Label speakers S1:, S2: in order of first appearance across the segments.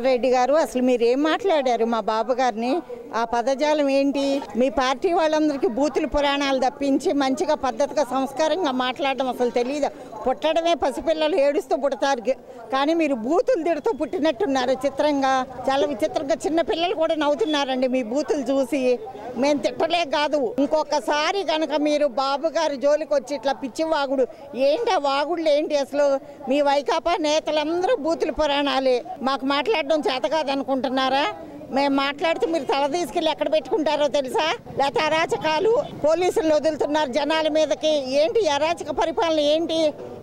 S1: రెడ్డి గారు అసలు మీరు ఏం మాట్లాడారు మా బాబు గారిని ఆ పదజాలం ఏంటి? మీ పార్టీ వాళ్ళందరికీ బూతులు పురాణాలు తప్పించి మంచిగా పద్ధతిగా సంస్కారంగా మాట్లాడడం అసలు తెలియదు పుట్టడమే పసిపిల్లలు ఏడుస్తూ పుడతారు. కానీ మీరు బూతులు తిడుతూ పుట్టినట్టున్నారు చిత్రంగా. చాలా విచిత్రంగా చిన్న పిల్లలు కూడా నవ్వుతున్నారండి మీ బూతులు చూసి. మేము తిట్టలే కాదు. ఇంకొకసారి కనుక మీరు బాబు గారి జోలికి వచ్చి ఇట్లా పిచ్చి వాగుడు. ఏంటి ఆ వాగుళ్ళు ఏంటి అసలు? మీ వైకాపా నేతలందరూ బూతులు పురాణాలే. మాకు మాట్లాడడం చేత కాదనుకుంటున్నారా? మేము మాట్లాడితే మీరు తల తీసుకెళ్ళి ఎక్కడ పెట్టుకుంటారో తెలుసా? లేకపోతే అరాచకాలు పోలీసులు వదులుతున్నారు జనాల మీదకి. ఏంటి అరాచక పరిపాలన ఏంటి?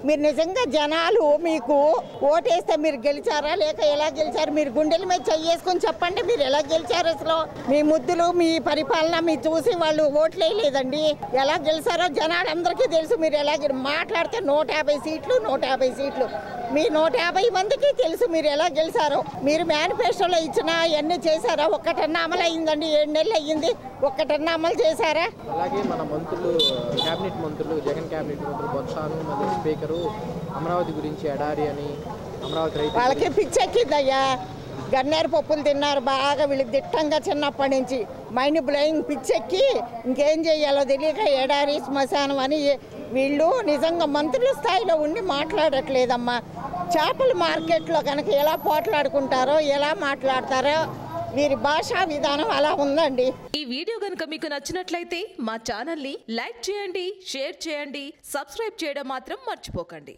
S1: మీరు నిజంగా జనాలు మీకు ఓటేస్తే మీరు గెలిచారా? లేక ఎలా గెలిచారు? మీరు గుండెల మీద చెయ్యేసుకొని చెప్పండి మీరు ఎలా గెలిచారు అసలు? మీ ముద్దులు మీ పరిపాలన మీ చూసి వాళ్ళు ఓట్లు ఎలా గెలిచారో జనాలందరికీ తెలుసు మీరు ఎలా మాట్లాడితే నూట యాభై సీట్లు నూట యాభై సీట్లు. మీ నూట యాభై మందికి తెలుసు మీరు ఎలా గెలిచారో. మీరు మేనిఫెస్టోలో ఇచ్చిన అవన్నీ చేశారా? ఒక్కటన్నా అమలు అయిందండి ఏడు నెలలు అయ్యింది ఒక్కటన్నా అమలు చేశారా?
S2: అలాగే మన మంత్రులు క్యాబినెట్ మంత్రులు జగన్ క్యాబినెట్ మంత్రులు బొత్సాను మళ్ళీ స్పీకరు అమరావతి గురించి ఎడారి అని అమరావతి రైతు
S1: వాళ్ళకి పిచ్చెక్కిందయ్యా. గన్నేరు పప్పులు తిన్నారు బాగా వీళ్ళకి దిట్టంగా చిన్నప్పటి నుంచి. మైండ్ బ్లోయింగ్ పిచ్చెక్కి ఇంకేం చేయాలో తెలియక ఎడారి శ్మశానం అని వీళ్ళు నిజంగా మంత్రుల స్థాయిలో ఉండి మాట్లాడట్లేదమ్మా. చేపల మార్కెట్లో కనుక ఎలా పోట్లాడుకుంటారో ఎలా మాట్లాడతారో వీరి భాషా విధానం అలా ఉందండి.
S3: ఈ వీడియో గనుక మీకు నచ్చినట్లయితే మా ఛానల్ని లైక్ చేయండి షేర్ చేయండి సబ్స్క్రైబ్ చేయడం మాత్రం మర్చిపోకండి.